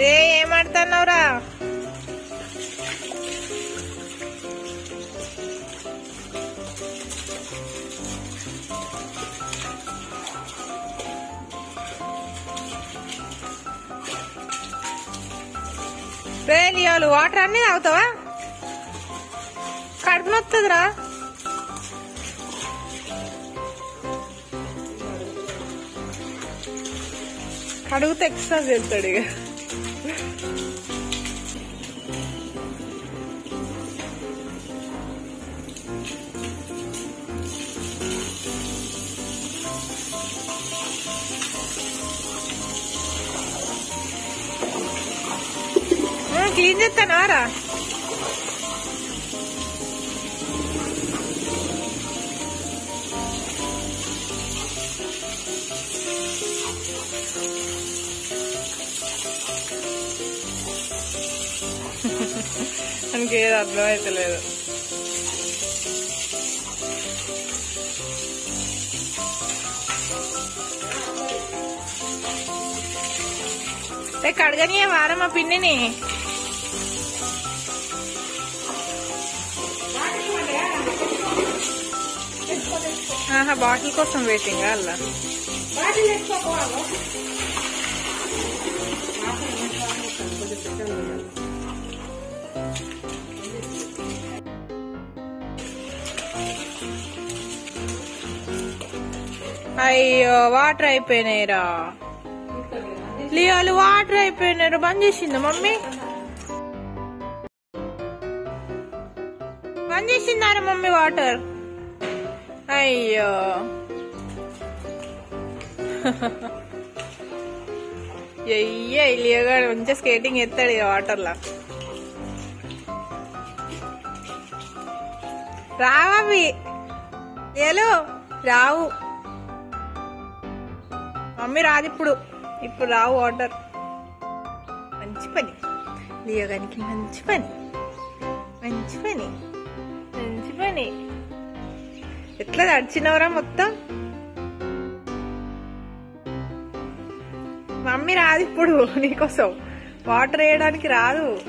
ఏ ఏమాడుతున్నావురా? రేలియాలు water అన్నీ తాగుతావా? కడుపు నొత్తుందిరా. కడుగుతే ఎక్స్ట్రా చేస్తాడు ఇక. క్లీన్ చేస్తానారా? మనకేది అర్థమైతలేదు ఏ కడగని వారం మా పిన్నిని ఆహా బాటిల్ కోసం వెయిటింగ్ అలా అయ్యో వాటర్ అయిపోయినాయిరా. లియోలు వాటర్ అయిపోయినారు. బంద్ చేసిందా మమ్మీ? బంద్ చేసిందారా మమ్మీ వాటర్ అయ్యో. అయ్యే లియోగాడు మంచిగా స్కేటింగ్ ఎత్తాడు ఇక వాటర్లా రావవి ఏలో? రావు. మమ్మీ రాదు ఇప్పుడు. ఇప్పుడు రావు వాటర్ మంచి పని. లియోగానికి మంచి పని. మంచి పని. మంచి పని. ఎట్లా నడిచినవరా మొత్తం? మమ్మీ రాదు ఇప్పుడు నీకోసం. వాటర్ వేయడానికి రాదు.